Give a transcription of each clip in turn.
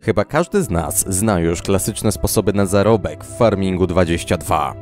Chyba każdy z nas zna już klasyczne sposoby na zarobek w Farmingu 22.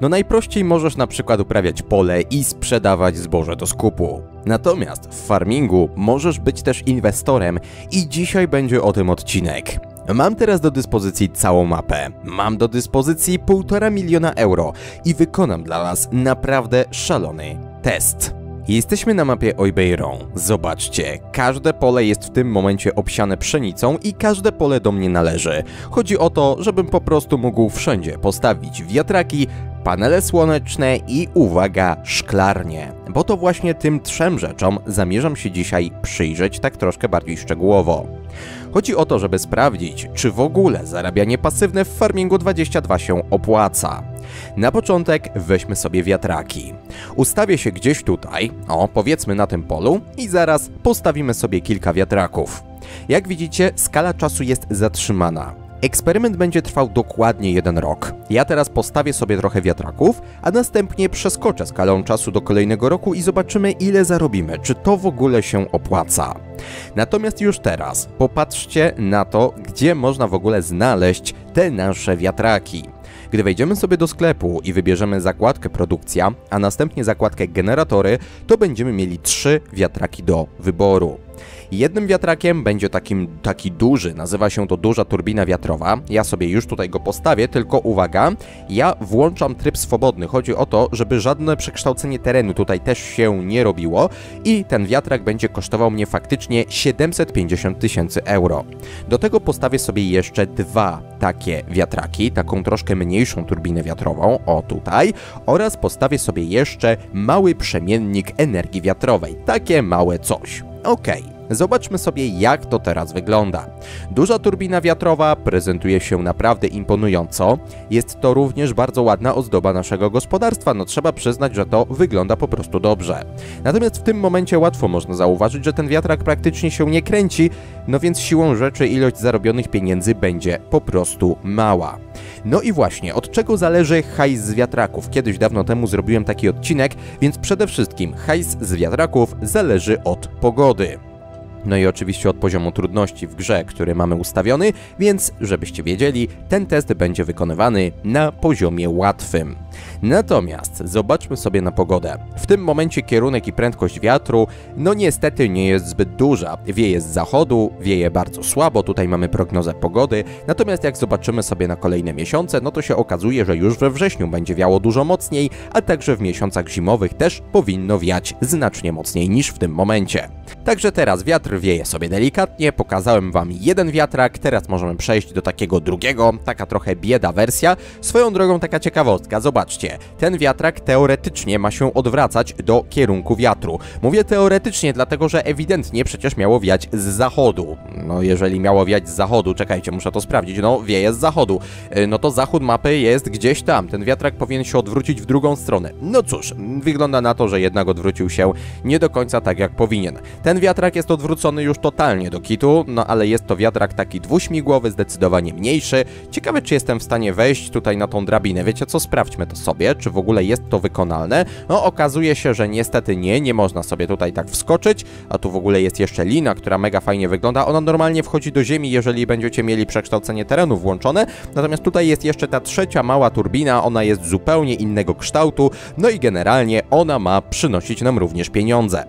No najprościej możesz na przykład uprawiać pole i sprzedawać zboże do skupu. Natomiast w farmingu możesz być też inwestorem i dzisiaj będzie o tym odcinek. Mam teraz do dyspozycji całą mapę. Mam do dyspozycji 1,5 miliona euro i wykonam dla Was naprawdę szalony test. Jesteśmy na mapie Oibeiron. Zobaczcie, każde pole jest w tym momencie obsiane pszenicą i każde pole do mnie należy. Chodzi o to, żebym po prostu mógł wszędzie postawić wiatraki, panele słoneczne i uwaga, szklarnie. Bo to właśnie tym trzem rzeczom zamierzam się dzisiaj przyjrzeć tak troszkę bardziej szczegółowo. Chodzi o to, żeby sprawdzić, czy w ogóle zarabianie pasywne w Farmingu 22 się opłaca. Na początek weźmy sobie wiatraki. Ustawię się gdzieś tutaj, o powiedzmy na tym polu i zaraz postawimy sobie kilka wiatraków. Jak widzicie, skala czasu jest zatrzymana. Eksperyment będzie trwał dokładnie jeden rok. Ja teraz postawię sobie trochę wiatraków, a następnie przeskoczę skalą czasu do kolejnego roku i zobaczymy ile zarobimy, czy to w ogóle się opłaca. Natomiast już teraz popatrzcie na to, gdzie można w ogóle znaleźć te nasze wiatraki. Gdy wejdziemy sobie do sklepu i wybierzemy zakładkę produkcja, a następnie zakładkę generatory, to będziemy mieli trzy wiatraki do wyboru. Jednym wiatrakiem będzie takim, taki duży, nazywa się to duża turbina wiatrowa. Ja sobie już tutaj go postawię, tylko uwaga, ja włączam tryb swobodny. Chodzi o to, żeby żadne przekształcenie terenu tutaj też się nie robiło i ten wiatrak będzie kosztował mnie faktycznie 750 tysięcy euro. Do tego postawię sobie jeszcze dwa takie wiatraki, taką troszkę mniejszą turbinę wiatrową, o tutaj, oraz postawię sobie jeszcze mały przemiennik energii wiatrowej, takie małe coś. Okej. Okay. Zobaczmy sobie, jak to teraz wygląda. Duża turbina wiatrowa prezentuje się naprawdę imponująco. Jest to również bardzo ładna ozdoba naszego gospodarstwa, no trzeba przyznać, że to wygląda po prostu dobrze. Natomiast w tym momencie łatwo można zauważyć, że ten wiatrak praktycznie się nie kręci, no więc siłą rzeczy ilość zarobionych pieniędzy będzie po prostu mała. No i właśnie, od czego zależy hajs z wiatraków? Kiedyś dawno temu zrobiłem taki odcinek, więc przede wszystkim hajs z wiatraków zależy od pogody. No i oczywiście od poziomu trudności w grze, który mamy ustawiony, więc żebyście wiedzieli, ten test będzie wykonywany na poziomie łatwym. Natomiast zobaczmy sobie na pogodę. W tym momencie kierunek i prędkość wiatru, no niestety nie jest zbyt duża. Wieje z zachodu, wieje bardzo słabo, tutaj mamy prognozę pogody, natomiast jak zobaczymy sobie na kolejne miesiące, no to się okazuje, że już we wrześniu będzie wiało dużo mocniej, a także w miesiącach zimowych też powinno wiać znacznie mocniej niż w tym momencie. Także teraz wiatr wieje sobie delikatnie, pokazałem Wam jeden wiatrak, teraz możemy przejść do takiego drugiego, taka trochę bieda wersja. Swoją drogą taka ciekawostka, zobaczcie, ten wiatrak teoretycznie ma się odwracać do kierunku wiatru. Mówię teoretycznie, dlatego że ewidentnie przecież miało wiać z zachodu. No jeżeli miało wiać z zachodu, czekajcie, muszę to sprawdzić, no wieje z zachodu. E, no to zachód mapy jest gdzieś tam, ten wiatrak powinien się odwrócić w drugą stronę. No cóż, wygląda na to, że jednak odwrócił się nie do końca tak jak powinien. Ten wiatrak jest odwrócony już totalnie do kitu, no ale jest to wiatrak taki dwuśmigłowy, zdecydowanie mniejszy. Ciekawe, czy jestem w stanie wejść tutaj na tą drabinę. Wiecie co, sprawdźmy to sobie, czy w ogóle jest to wykonalne. No okazuje się, że niestety nie, nie można sobie tutaj tak wskoczyć, a tu w ogóle jest jeszcze lina, która mega fajnie wygląda. Ona normalnie wchodzi do ziemi, jeżeli będziecie mieli przekształcenie terenu włączone, natomiast tutaj jest jeszcze ta trzecia mała turbina, ona jest zupełnie innego kształtu, no i generalnie ona ma przynosić nam również pieniądze.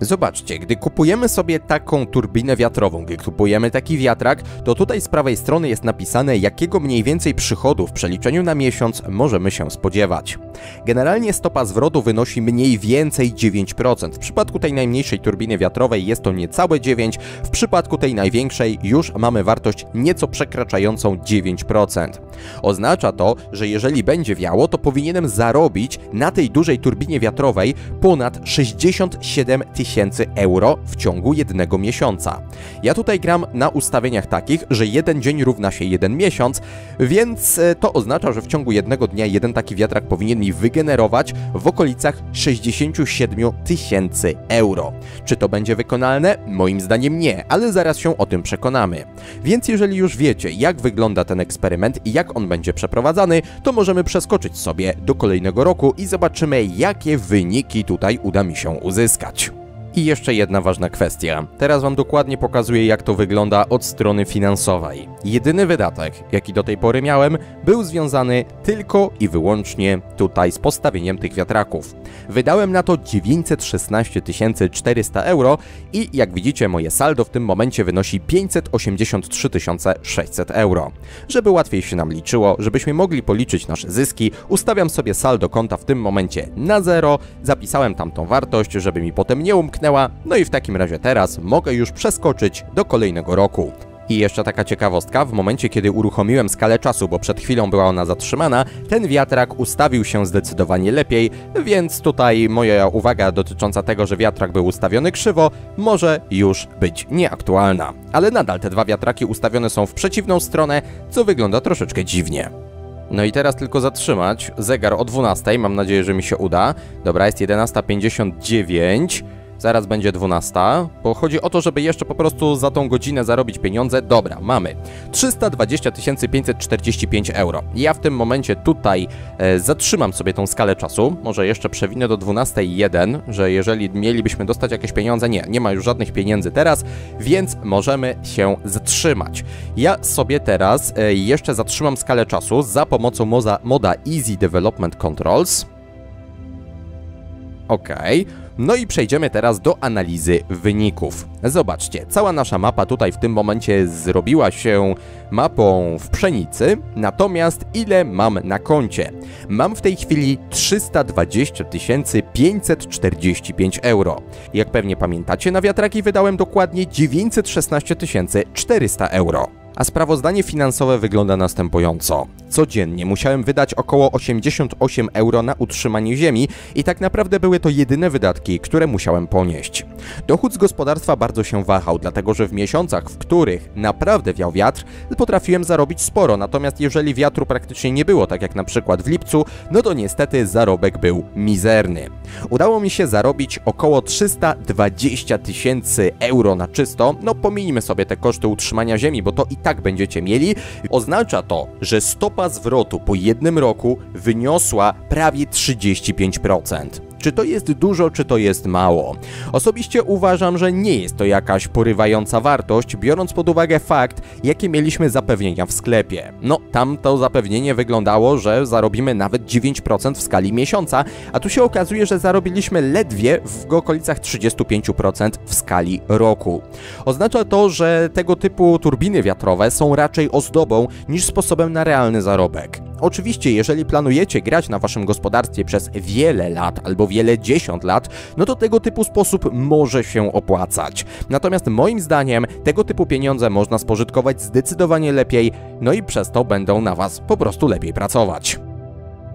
Zobaczcie, gdy kupujemy sobie taką turbinę wiatrową, gdy kupujemy taki wiatrak, to tutaj z prawej strony jest napisane, jakiego mniej więcej przychodu w przeliczeniu na miesiąc możemy się spodziewać. Generalnie stopa zwrotu wynosi mniej więcej 9%. W przypadku tej najmniejszej turbiny wiatrowej jest to niecałe 9%, w przypadku tej największej już mamy wartość nieco przekraczającą 9%. Oznacza to, że jeżeli będzie wiało, to powinienem zarobić na tej dużej turbinie wiatrowej ponad 67 tysięcy euro w ciągu jednego miesiąca. Ja tutaj gram na ustawieniach takich, że jeden dzień równa się jeden miesiąc, więc e, to oznacza, że w ciągu jednego dnia jeden taki wiatrak powinien mi wygenerować w okolicach 67 tysięcy euro. Czy to będzie wykonalne? Moim zdaniem nie, ale zaraz się o tym przekonamy. Więc jeżeli już wiecie, jak wygląda ten eksperyment i jak on będzie przeprowadzany, to możemy przeskoczyć sobie do kolejnego roku i zobaczymy, jakie wyniki tutaj uda mi się uzyskać. I jeszcze jedna ważna kwestia. Teraz Wam dokładnie pokazuję, jak to wygląda od strony finansowej. Jedyny wydatek, jaki do tej pory miałem, był związany tylko i wyłącznie tutaj z postawieniem tych wiatraków. Wydałem na to 916 400 euro i jak widzicie, moje saldo w tym momencie wynosi 583 600 euro. Żeby łatwiej się nam liczyło, żebyśmy mogli policzyć nasze zyski, ustawiam sobie saldo konta w tym momencie na zero, zapisałem tam tą wartość, żeby mi potem nie umknęła, no i w takim razie teraz mogę już przeskoczyć do kolejnego roku. I jeszcze taka ciekawostka, w momencie kiedy uruchomiłem skalę czasu, bo przed chwilą była ona zatrzymana, ten wiatrak ustawił się zdecydowanie lepiej, więc tutaj moja uwaga dotycząca tego, że wiatrak był ustawiony krzywo, może już być nieaktualna. Ale nadal te dwa wiatraki ustawione są w przeciwną stronę, co wygląda troszeczkę dziwnie. No i teraz tylko zatrzymać zegar o 12, mam nadzieję, że mi się uda. Dobra, jest 11.59. Zaraz będzie 12, bo chodzi o to, żeby jeszcze po prostu za tą godzinę zarobić pieniądze. Dobra, mamy 320 545 euro. Ja w tym momencie tutaj e, zatrzymam sobie tą skalę czasu. Może jeszcze przewinę do 12.1, że jeżeli mielibyśmy dostać jakieś pieniądze, nie, nie ma już żadnych pieniędzy teraz, więc możemy się zatrzymać. Ja sobie teraz e, jeszcze zatrzymam skalę czasu za pomocą moza, moda Easy Development Controls. Okay. No i przejdziemy teraz do analizy wyników. Zobaczcie, cała nasza mapa tutaj w tym momencie zrobiła się mapą w pszenicy, natomiast ile mam na koncie? Mam w tej chwili 320 545 euro. Jak pewnie pamiętacie, na wiatraki wydałem dokładnie 916 400 euro a sprawozdanie finansowe wygląda następująco. Codziennie musiałem wydać około 88 euro na utrzymanie ziemi i tak naprawdę były to jedyne wydatki, które musiałem ponieść. Dochód z gospodarstwa bardzo się wahał, dlatego że w miesiącach, w których naprawdę wiał wiatr, potrafiłem zarobić sporo, natomiast jeżeli wiatru praktycznie nie było, tak jak na przykład w lipcu, no to niestety zarobek był mizerny. Udało mi się zarobić około 320 tysięcy euro na czysto, no pominijmy sobie te koszty utrzymania ziemi, bo to i tak będziecie mieli. Oznacza to, że stopa zwrotu po jednym roku wyniosła prawie 35%. Czy to jest dużo, czy to jest mało? Osobiście uważam, że nie jest to jakaś porywająca wartość, biorąc pod uwagę fakt, jakie mieliśmy zapewnienia w sklepie. No, tam to zapewnienie wyglądało, że zarobimy nawet 9% w skali miesiąca, a tu się okazuje, że zarobiliśmy ledwie w okolicach 35% w skali roku. Oznacza to, że tego typu turbiny wiatrowe są raczej ozdobą niż sposobem na realny zarobek. Oczywiście, jeżeli planujecie grać na waszym gospodarstwie przez wiele lat albo wiele dziesiąt lat, no to tego typu sposób może się opłacać. Natomiast moim zdaniem tego typu pieniądze można spożytkować zdecydowanie lepiej, no i przez to będą na was po prostu lepiej pracować.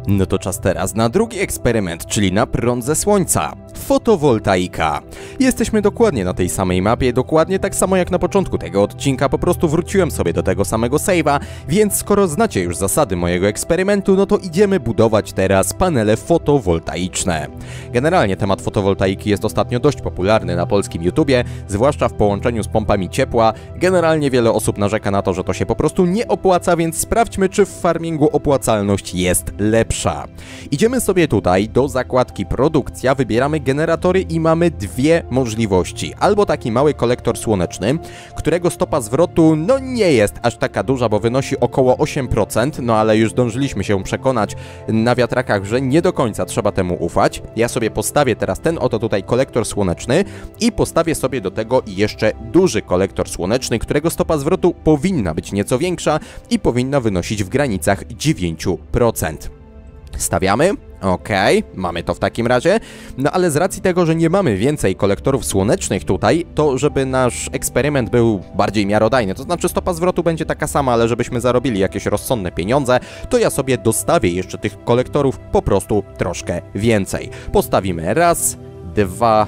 No to czas teraz na drugi eksperyment, czyli na prąd ze słońca. Fotowoltaika. Jesteśmy dokładnie na tej samej mapie, dokładnie tak samo jak na początku tego odcinka, po prostu wróciłem sobie do tego samego save'a, więc skoro znacie już zasady mojego eksperymentu, no to idziemy budować teraz panele fotowoltaiczne. Generalnie temat fotowoltaiki jest ostatnio dość popularny na polskim YouTubie, zwłaszcza w połączeniu z pompami ciepła. Generalnie wiele osób narzeka na to, że to się po prostu nie opłaca, więc sprawdźmy, czy w farmingu opłacalność jest lepsza. Idziemy sobie tutaj do zakładki produkcja, wybieramy generatory i mamy dwie możliwości. Albo taki mały kolektor słoneczny, którego stopa zwrotu no nie jest aż taka duża, bo wynosi około 8%, no ale już zdążyliśmy się przekonać na wiatrakach, że nie do końca trzeba temu ufać. Ja sobie postawię teraz ten oto tutaj kolektor słoneczny i postawię sobie do tego jeszcze duży kolektor słoneczny, którego stopa zwrotu powinna być nieco większa i powinna wynosić w granicach 9%. Stawiamy. Okej, okay, mamy to w takim razie. No ale z racji tego, że nie mamy więcej kolektorów słonecznych tutaj, to żeby nasz eksperyment był bardziej miarodajny, to znaczy stopa zwrotu będzie taka sama, ale żebyśmy zarobili jakieś rozsądne pieniądze, to ja sobie dostawię jeszcze tych kolektorów po prostu troszkę więcej. Postawimy raz, dwa,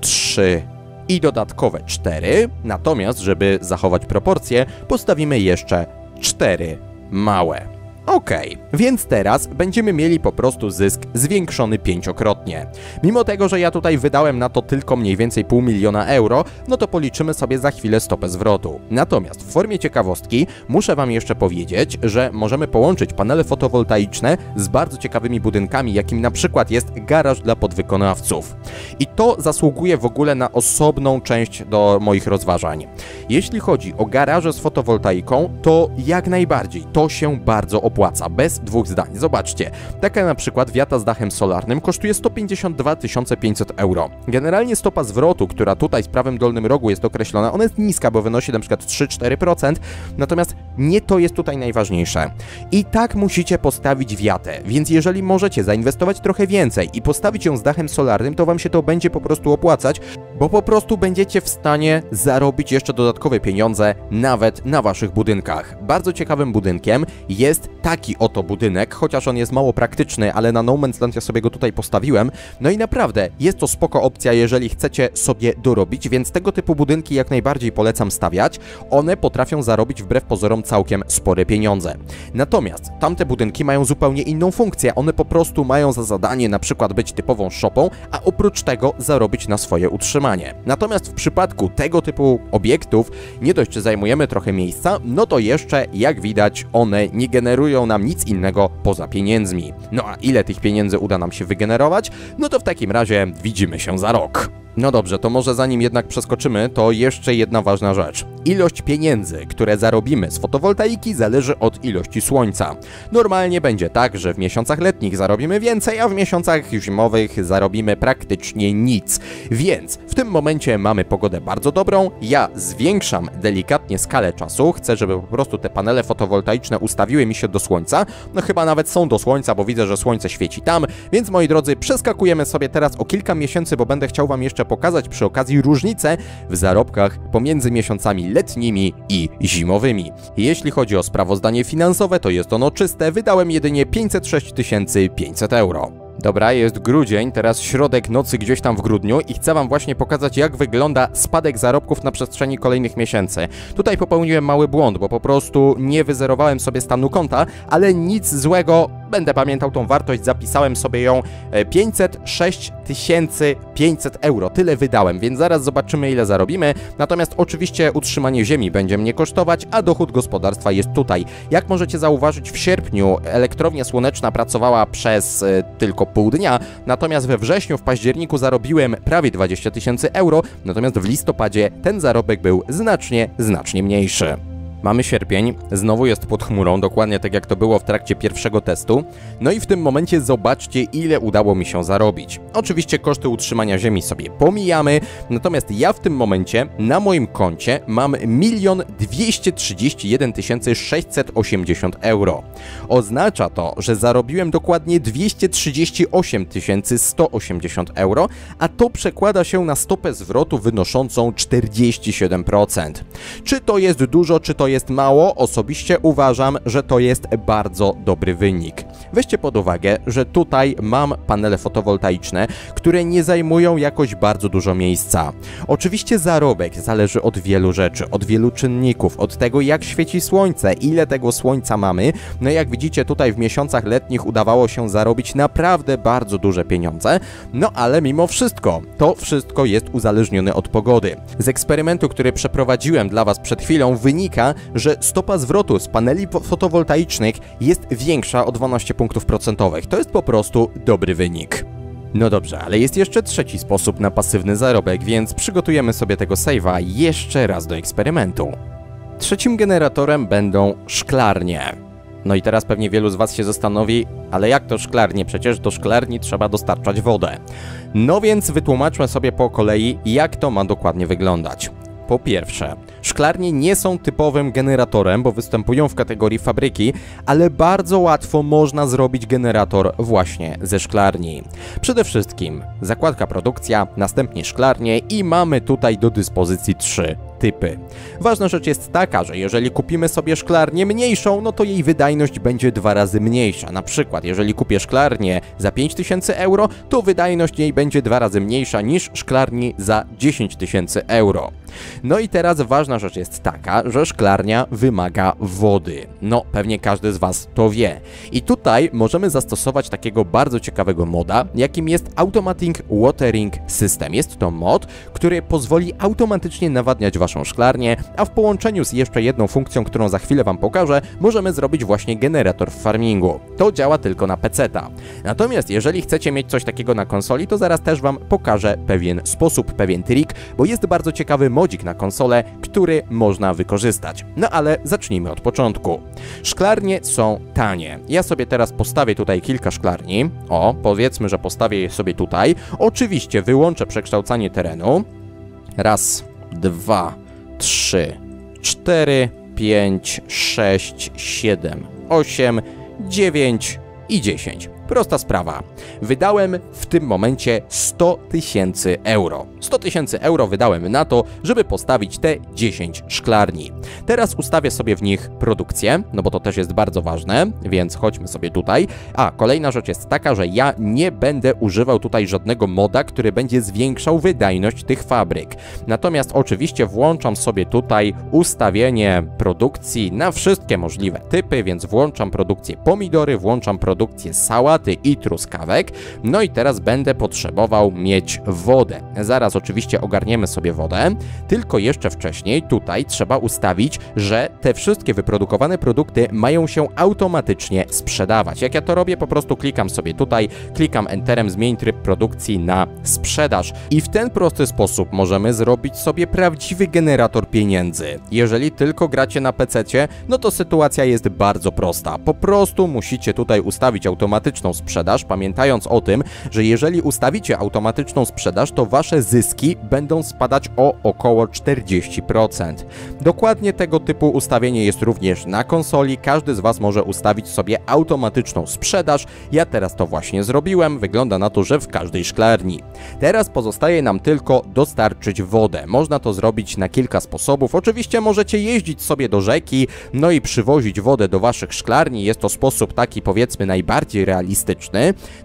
trzy i dodatkowe cztery. Natomiast, żeby zachować proporcje, postawimy jeszcze cztery małe. Okej, więc teraz będziemy mieli po prostu zysk zwiększony pięciokrotnie. Mimo tego, że ja tutaj wydałem na to tylko mniej więcej pół miliona euro, no to policzymy sobie za chwilę stopę zwrotu. Natomiast w formie ciekawostki muszę Wam jeszcze powiedzieć, że możemy połączyć panele fotowoltaiczne z bardzo ciekawymi budynkami, jakim na przykład jest garaż dla podwykonawców. I to zasługuje w ogóle na osobną część do moich rozważań. Jeśli chodzi o garaże z fotowoltaiką, to jak najbardziej to się bardzo opłaca, bez dwóch zdań. Zobaczcie, taka na przykład wiata z dachem solarnym kosztuje 152 500 euro. Generalnie stopa zwrotu, która tutaj z prawym dolnym rogu jest określona, ona jest niska, bo wynosi na przykład 3-4%, natomiast nie to jest tutaj najważniejsze. I tak musicie postawić wiatę, więc jeżeli możecie zainwestować trochę więcej i postawić ją z dachem solarnym, to Wam się to będzie po prostu opłacać, bo po prostu będziecie w stanie zarobić jeszcze dodatkowe pieniądze nawet na Waszych budynkach. Bardzo ciekawym budynkiem jest taki oto budynek, chociaż on jest mało praktyczny, ale na No Man's Land ja sobie go tutaj postawiłem. No i naprawdę jest to spoko opcja, jeżeli chcecie sobie dorobić, więc tego typu budynki jak najbardziej polecam stawiać. One potrafią zarobić wbrew pozorom całkiem spore pieniądze. Natomiast tamte budynki mają zupełnie inną funkcję. One po prostu mają za zadanie na przykład być typową shopą, a oprócz tego zarobić na swoje utrzymanie. Natomiast w przypadku tego typu obiektów nie dość, że zajmujemy trochę miejsca, no to jeszcze jak widać one nie generują nam nic innego poza pieniędzmi. No a ile tych pieniędzy uda nam się wygenerować? No to w takim razie widzimy się za rok. No dobrze, to może zanim jednak przeskoczymy, to jeszcze jedna ważna rzecz. Ilość pieniędzy, które zarobimy z fotowoltaiki zależy od ilości słońca. Normalnie będzie tak, że w miesiącach letnich zarobimy więcej, a w miesiącach zimowych zarobimy praktycznie nic. Więc w tym momencie mamy pogodę bardzo dobrą, ja zwiększam delikatnie skalę czasu, chcę, żeby po prostu te panele fotowoltaiczne ustawiły mi się do słońca, no chyba nawet są do słońca, bo widzę, że słońce świeci tam, więc moi drodzy, przeskakujemy sobie teraz o kilka miesięcy, bo będę chciał Wam jeszcze pokazać przy okazji różnicę w zarobkach pomiędzy miesiącami letnimi i zimowymi. Jeśli chodzi o sprawozdanie finansowe, to jest ono czyste, wydałem jedynie 506 500 euro. Dobra, jest grudzień, teraz środek nocy gdzieś tam w grudniu i chcę Wam właśnie pokazać, jak wygląda spadek zarobków na przestrzeni kolejnych miesięcy. Tutaj popełniłem mały błąd, bo po prostu nie wyzerowałem sobie stanu konta, ale nic złego, będę pamiętał tą wartość, zapisałem sobie ją 506 500 euro. Tyle wydałem, więc zaraz zobaczymy, ile zarobimy. Natomiast oczywiście utrzymanie ziemi będzie mnie kosztować, a dochód gospodarstwa jest tutaj. Jak możecie zauważyć, w sierpniu elektrownia słoneczna pracowała przez y, tylko pół dnia, natomiast we wrześniu, w październiku zarobiłem prawie 20 tysięcy euro, natomiast w listopadzie ten zarobek był znacznie, znacznie mniejszy. Mamy sierpień, znowu jest pod chmurą, dokładnie tak jak to było w trakcie pierwszego testu. No i w tym momencie zobaczcie, ile udało mi się zarobić. Oczywiście koszty utrzymania ziemi sobie pomijamy, natomiast ja w tym momencie na moim koncie mam 1 231 680 euro. Oznacza to, że zarobiłem dokładnie 238 180 euro, a to przekłada się na stopę zwrotu wynoszącą 47%. Czy to jest dużo, czy to jest jest mało, osobiście uważam, że to jest bardzo dobry wynik. Weźcie pod uwagę, że tutaj mam panele fotowoltaiczne, które nie zajmują jakoś bardzo dużo miejsca. Oczywiście zarobek zależy od wielu rzeczy, od wielu czynników, od tego jak świeci słońce, ile tego słońca mamy. No jak widzicie tutaj w miesiącach letnich udawało się zarobić naprawdę bardzo duże pieniądze, no ale mimo wszystko, to wszystko jest uzależnione od pogody. Z eksperymentu, który przeprowadziłem dla Was przed chwilą wynika, że stopa zwrotu z paneli fotowoltaicznych jest większa o 12 punktów procentowych. To jest po prostu dobry wynik. No dobrze, ale jest jeszcze trzeci sposób na pasywny zarobek, więc przygotujemy sobie tego save'a jeszcze raz do eksperymentu. Trzecim generatorem będą szklarnie. No i teraz pewnie wielu z Was się zastanowi, ale jak to szklarnie? Przecież do szklarni trzeba dostarczać wodę. No więc wytłumaczmy sobie po kolei, jak to ma dokładnie wyglądać. Po pierwsze, szklarnie nie są typowym generatorem, bo występują w kategorii fabryki, ale bardzo łatwo można zrobić generator właśnie ze szklarni. Przede wszystkim zakładka produkcja, następnie szklarnie i mamy tutaj do dyspozycji trzy typy. Ważna rzecz jest taka, że jeżeli kupimy sobie szklarnię mniejszą, no to jej wydajność będzie dwa razy mniejsza. Na przykład, jeżeli kupię szklarnię za 5000 euro, to wydajność jej będzie dwa razy mniejsza niż szklarni za 10 tysięcy euro. No i teraz ważna rzecz jest taka, że szklarnia wymaga wody. No, pewnie każdy z Was to wie. I tutaj możemy zastosować takiego bardzo ciekawego moda, jakim jest Automatic Watering System. Jest to mod, który pozwoli automatycznie nawadniać Waszą szklarnię, a w połączeniu z jeszcze jedną funkcją, którą za chwilę Wam pokażę, możemy zrobić właśnie generator w farmingu. To działa tylko na PC-ta. Natomiast jeżeli chcecie mieć coś takiego na konsoli, to zaraz też Wam pokażę pewien sposób, pewien trik, bo jest bardzo ciekawy modzik na konsolę, który można wykorzystać. No ale zacznijmy od początku. Szklarnie są tanie. Ja sobie teraz postawię tutaj kilka szklarni. O, powiedzmy, że postawię je sobie tutaj. Oczywiście wyłączę przekształcanie terenu. Raz, dwa, trzy, cztery, pięć, sześć, siedem, osiem, dziewięć i dziesięć. Prosta sprawa. Wydałem w tym momencie 100 tysięcy euro. 100 tysięcy euro wydałem na to, żeby postawić te 10 szklarni. Teraz ustawię sobie w nich produkcję, no bo to też jest bardzo ważne, więc chodźmy sobie tutaj. A, kolejna rzecz jest taka, że ja nie będę używał tutaj żadnego moda, który będzie zwiększał wydajność tych fabryk. Natomiast oczywiście włączam sobie tutaj ustawienie produkcji na wszystkie możliwe typy, więc włączam produkcję pomidory, włączam produkcję sałaty i truskawek. No i teraz będę potrzebował mieć wodę. Zaraz oczywiście ogarniemy sobie wodę, tylko jeszcze wcześniej tutaj trzeba ustawić, że te wszystkie wyprodukowane produkty mają się automatycznie sprzedawać. Jak ja to robię, po prostu klikam sobie tutaj, klikam Enterem, zmień tryb produkcji na sprzedaż i w ten prosty sposób możemy zrobić sobie prawdziwy generator pieniędzy. Jeżeli tylko gracie na PC, no to sytuacja jest bardzo prosta. Po prostu musicie tutaj ustawić automatyczną sprzedaż, pamiętając o tym, że jeżeli ustawicie automatyczną sprzedaż, to wasze zyski będą spadać o około 40%. Dokładnie tego typu ustawienie jest również na konsoli. Każdy z was może ustawić sobie automatyczną sprzedaż. Ja teraz to właśnie zrobiłem. Wygląda na to, że w każdej szklarni. Teraz pozostaje nam tylko dostarczyć wodę. Można to zrobić na kilka sposobów. Oczywiście możecie jeździć sobie do rzeki, no i przywozić wodę do waszych szklarni. Jest to sposób taki powiedzmy najbardziej realistyczny.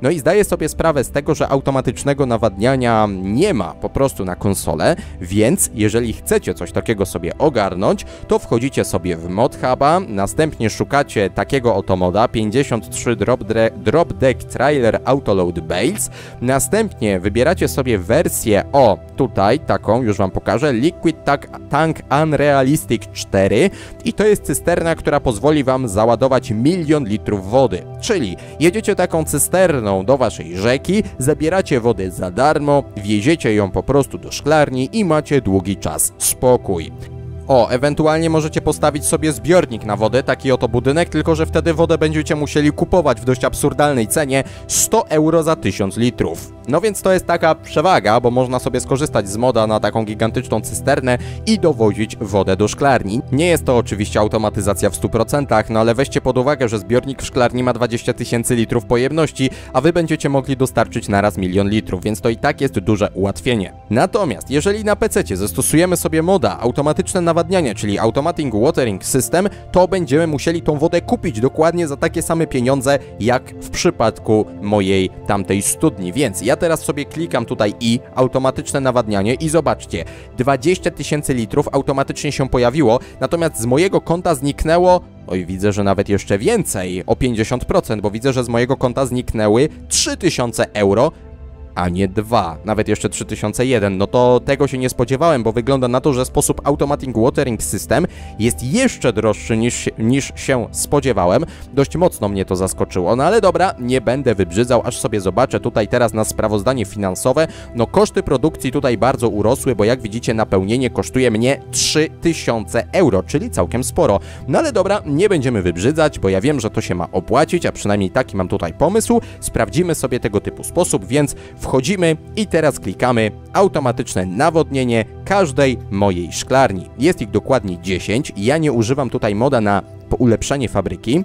No i zdaję sobie sprawę z tego, że automatycznego nawadniania nie ma po prostu na konsolę, więc jeżeli chcecie coś takiego sobie ogarnąć, to wchodzicie sobie w mod huba, następnie szukacie takiego oto moda 53 Drop, drop Deck Trailer Autoload Bales, następnie wybieracie sobie wersję o tutaj taką, już wam pokażę, Liquid Tank, Tank Unrealistic 4 i to jest cysterna, która pozwoli wam załadować milion litrów wody, czyli jedziecie taką cysterną do waszej rzeki, zabieracie wodę za darmo, wieziecie ją po prostu do szklarni i macie długi czas spokój. O, ewentualnie możecie postawić sobie zbiornik na wodę, taki oto budynek, tylko że wtedy wodę będziecie musieli kupować w dość absurdalnej cenie 100 euro za 1000 litrów. No więc to jest taka przewaga, bo można sobie skorzystać z moda na taką gigantyczną cysternę i dowozić wodę do szklarni. Nie jest to oczywiście automatyzacja w 100%, no ale weźcie pod uwagę, że zbiornik w szklarni ma 20 tysięcy litrów pojemności, a wy będziecie mogli dostarczyć naraz milion litrów, więc to i tak jest duże ułatwienie. Natomiast jeżeli na PC zastosujemy sobie moda automatyczne nawadnianie, czyli Automatic Watering System, to będziemy musieli tą wodę kupić dokładnie za takie same pieniądze jak w przypadku mojej tamtej studni, więc ja teraz sobie klikam tutaj i automatyczne nawadnianie i zobaczcie, 20 tysięcy litrów automatycznie się pojawiło, natomiast z mojego konta zniknęło Oj, widzę, że nawet jeszcze więcej, o 50%, bo widzę, że z mojego konta zniknęły 3000 euro, a nie 2, nawet jeszcze 3001, no to tego się nie spodziewałem, bo wygląda na to, że sposób Automatic Watering System jest jeszcze droższy niż, niż się spodziewałem. Dość mocno mnie to zaskoczyło, no ale dobra, nie będę wybrzydzał, aż sobie zobaczę tutaj teraz na sprawozdanie finansowe. No koszty produkcji tutaj bardzo urosły, bo jak widzicie napełnienie kosztuje mnie 3000 euro, czyli całkiem sporo. No ale dobra, nie będziemy wybrzydzać, bo ja wiem, że to się ma opłacić, a przynajmniej taki mam tutaj pomysł. Sprawdzimy sobie tego typu sposób, więc Wchodzimy i teraz klikamy automatyczne nawodnienie każdej mojej szklarni. Jest ich dokładnie 10. Ja nie używam tutaj moda na ulepszenie fabryki,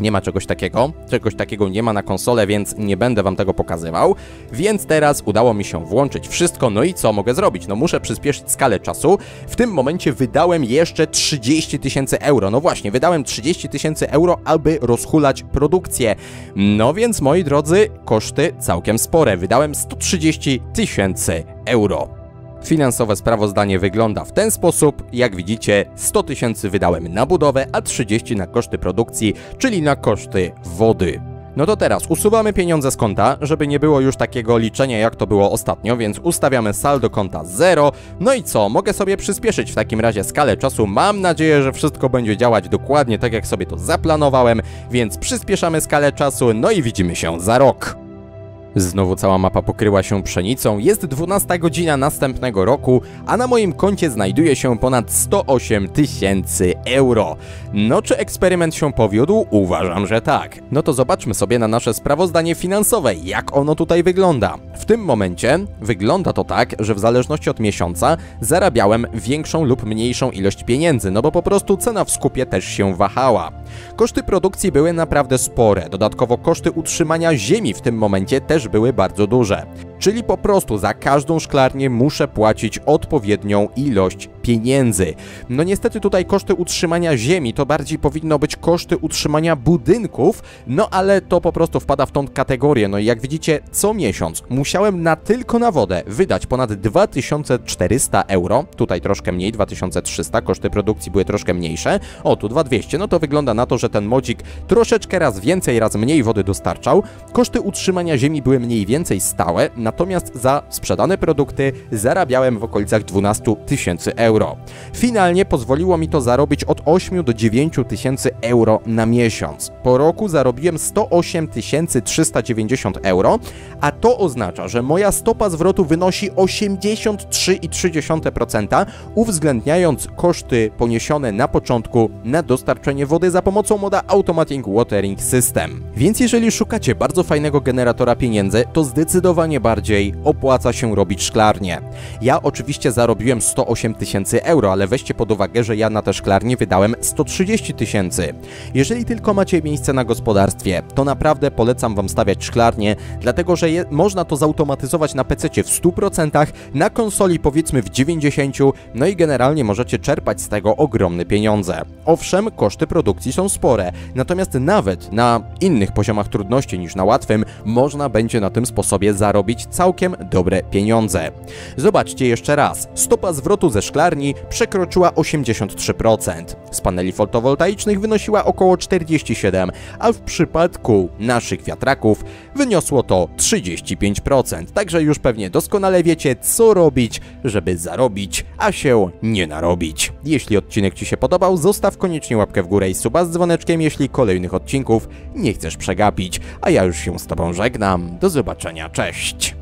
nie ma czegoś takiego, czegoś takiego nie ma na konsolę, więc nie będę wam tego pokazywał. Więc teraz udało mi się włączyć wszystko, no i co mogę zrobić? No muszę przyspieszyć skalę czasu. W tym momencie wydałem jeszcze 30 tysięcy euro. No właśnie, wydałem 30 tysięcy euro, aby rozhulać produkcję. No więc, moi drodzy, koszty całkiem spore. Wydałem 130 tysięcy euro. Finansowe sprawozdanie wygląda w ten sposób. Jak widzicie, 100 tysięcy wydałem na budowę, a 30 na koszty produkcji, czyli na koszty wody. No to teraz usuwamy pieniądze z konta, żeby nie było już takiego liczenia jak to było ostatnio, więc ustawiamy saldo konta 0. No i co? Mogę sobie przyspieszyć w takim razie skalę czasu. Mam nadzieję, że wszystko będzie działać dokładnie tak jak sobie to zaplanowałem, więc przyspieszamy skalę czasu, no i widzimy się za rok. Znowu cała mapa pokryła się pszenicą, jest 12 godzina następnego roku, a na moim koncie znajduje się ponad 108 tysięcy euro. No czy eksperyment się powiódł? Uważam, że tak. No to zobaczmy sobie na nasze sprawozdanie finansowe, jak ono tutaj wygląda. W tym momencie wygląda to tak, że w zależności od miesiąca zarabiałem większą lub mniejszą ilość pieniędzy, no bo po prostu cena w skupie też się wahała. Koszty produkcji były naprawdę spore, dodatkowo koszty utrzymania ziemi w tym momencie też były bardzo duże. Czyli po prostu za każdą szklarnię muszę płacić odpowiednią ilość pieniędzy. No niestety tutaj koszty utrzymania ziemi to bardziej powinno być koszty utrzymania budynków, no ale to po prostu wpada w tą kategorię. No i jak widzicie, co miesiąc musiałem na tylko na wodę wydać ponad 2400 euro, tutaj troszkę mniej, 2300, koszty produkcji były troszkę mniejsze, o tu 2200, no to wygląda na to, że ten modzik troszeczkę raz więcej, raz mniej wody dostarczał, koszty utrzymania ziemi były mniej więcej stałe, natomiast za sprzedane produkty zarabiałem w okolicach 12 tysięcy euro. Finalnie pozwoliło mi to zarobić od 8 do 9 tysięcy euro na miesiąc. Po roku zarobiłem 108 390 euro, a to oznacza, że moja stopa zwrotu wynosi 83,3%, uwzględniając koszty poniesione na początku na dostarczenie wody za pomocą moda Automatic Watering System. Więc jeżeli szukacie bardzo fajnego generatora pieniędzy, to zdecydowanie bardziej opłaca się robić szklarnię. Ja oczywiście zarobiłem 108 tysięcy euro, ale weźcie pod uwagę, że ja na te szklarnie wydałem 130 tysięcy. Jeżeli tylko macie miejsce na gospodarstwie, to naprawdę polecam Wam stawiać szklarnię, dlatego że je, można to zautomatyzować na PC w 100%, na konsoli powiedzmy w 90%, no i generalnie możecie czerpać z tego ogromne pieniądze. Owszem, koszty produkcji są spore, natomiast nawet na innych poziomach trudności niż na łatwym, można będzie na tym sposobie zarobić całkiem dobre pieniądze. Zobaczcie jeszcze raz, stopa zwrotu ze szklarni przekroczyła 83%, z paneli fotowoltaicznych wynosiła około 47%, a w przypadku naszych wiatraków wyniosło to 35%. Także już pewnie doskonale wiecie, co robić, żeby zarobić, a się nie narobić. Jeśli odcinek Ci się podobał, zostaw koniecznie łapkę w górę i suba z dzwoneczkiem, jeśli kolejnych odcinków nie chcesz przegapić. A ja już się z Tobą żegnam. Do zobaczenia, cześć!